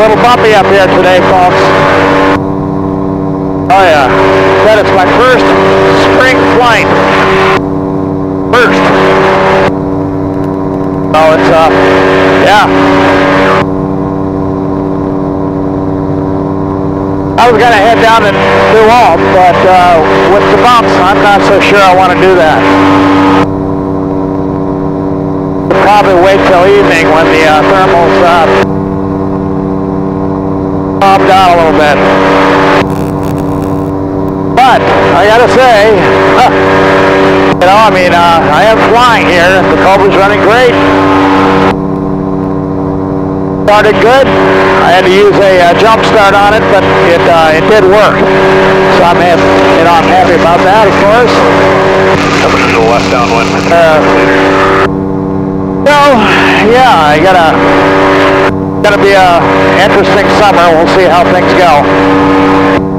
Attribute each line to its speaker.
Speaker 1: little bumpy up here today, folks. Oh yeah, said it's my first spring flight. First. So it's, uh, yeah. I was going to head down to New Ulm, but uh, with the bumps, I'm not so sure I want to do that. I'll probably wait till evening when the uh, thermals uh, calm down a little bit. But I got to say, huh, you know, I mean, uh, I am flying here. The Kolbra's running great started good. I had to use a uh, jump start on it, but it uh, it did work. So I'm happy, you know, I'm happy about that, of course.
Speaker 2: Coming into west downwind.
Speaker 1: Uh, so yeah, I gotta gonna be a interesting summer. We'll see how things go.